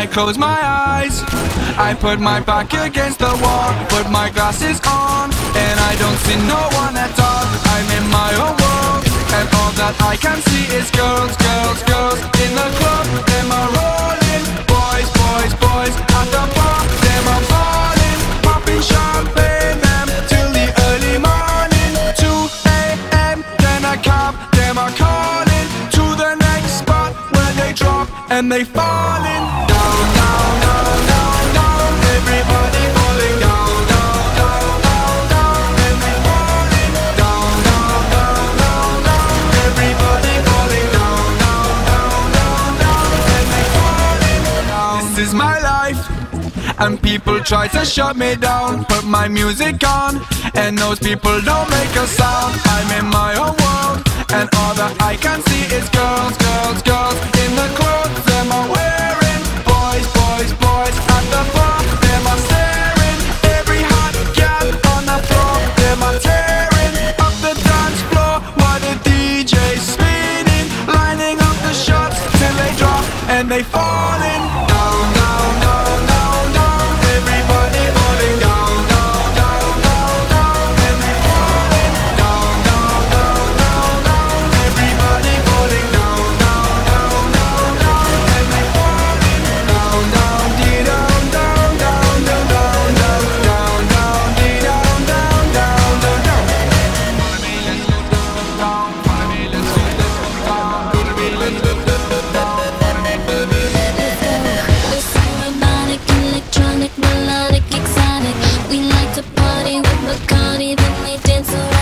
I close my eyes. I put my back against the wall, put my glasses on, and I don't see no one at all. I'm in my own world, and all that I can see is girls, and they falling down, down, down, down, down. Everybody falling down, down, down, down, down. And they falling down, down, down, down, down. Everybody falling down, down, down, down, down. And they falling down. This is my life. And people try to shut me down Put my music on And those people don't make a sound I'm in my own world And all that I can see is girls, girls, girls falling party with Bacardi, then we dance erratic.